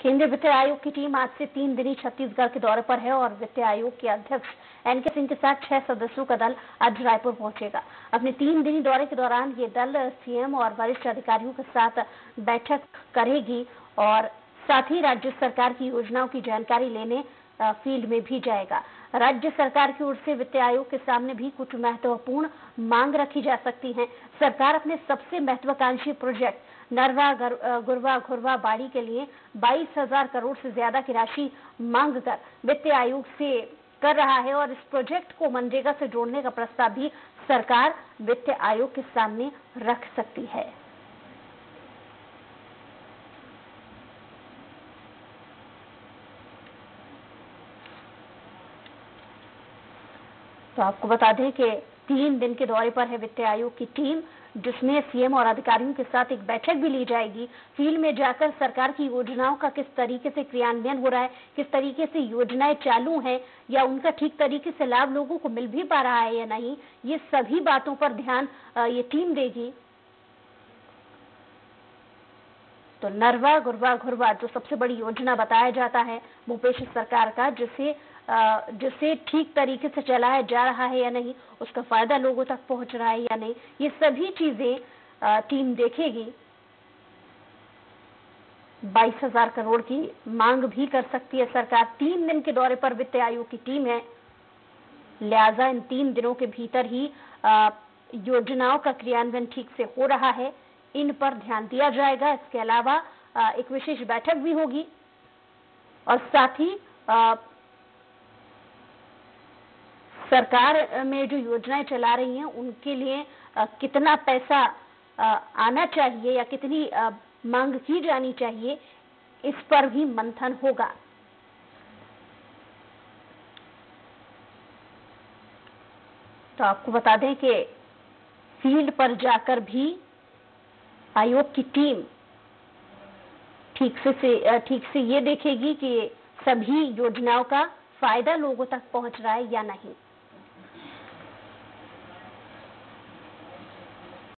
केंद्रीय वित्त आयोग की टीम आज से तीन दिनी छत्तीसगढ़ के दौरे पर है और वित्त आयोग के अध्यक्ष एन के सिंह के साथ छह सदस्यों का दल आज रायपुर पहुंचेगा। अपने तीन दिनी दौरे के दौरान ये दल सीएम और वरिष्ठ अधिकारियों के साथ बैठक करेगी और साथ ही राज्य सरकार की योजनाओं की जानकारी लेने फ़ील्ड में भी जाएगा। राज्य सरकार की ओर से वित्त आयोग के सामने भी कुछ महत्वपूर्ण मांग रखी जा सकती है। सरकार अपने सबसे महत्वाकांक्षी प्रोजेक्ट, नरवा गुरवा घुरवा बाड़ी के लिए बाईस हज़ार करोड़ से ज़्यादा की राशि मांग कर वित्त आयोग से कर रहा है और इस प्रोजेक्ट को मनरेगा से जोड़ने का प्रस्ताव भी सरकार वित्त आयोग के सामने रख सकती है। तो आपको बता दें कि तीन दिन के दौरे पर है वित्त आयोग की टीम, जिसमें सीएम और अधिकारियों के साथ एक बैठक भी ली जाएगी। फ़ील्ड में जाकर सरकार की योजनाओं का किस तरीके से क्रियान्वयन हो रहा है, किस तरीके से योजनाएँ चालू हैं, या उनका ठीक तरीके से लाभ लोगों को मिल भी पा रहा है या नहीं, ये सभी बातों पर ध्यान ये टीम देगी। तो नरवा, गुरवा, घुरवा जो सबसे बड़ी योजना बताया जाता है, भूपेश सरकार का, जिसे जिसे ठीक तरीके से चलाया जा रहा है या नहीं, उसका फ़ायदा लोगों तक पहुँच रहा है या नहीं, ये सभी चीज़ें टीम देखेगी। बाईस हज़ार करोड़ की मांग भी कर सकती है सरकार। तीन दिन के दौरे पर वित्त आयोग की टीम है। लिहाजा इन तीन दिनों के भीतर ही योजनाओं का क्रियान्वयन ठीक से हो रहा है। इन पर ध्यान दिया जाएगा। इसके अलावा एक विशेष बैठक भी होगी। और साथ ही सरकार में जो योजनाएँ चला रही हैं, उनके लिए कितना पैसा आना चाहिए या कितनी मांग की जानी चाहिए, इस पर भी मंथन होगा। तो आपको बता दें कि फ़ील्ड पर जाकर भी आयोग की टीम ठीक से से ठीक से ये देखेगी कि सभी योजनाओं का फ़ायदा लोगों तक पहुँच रहा है या नहीं।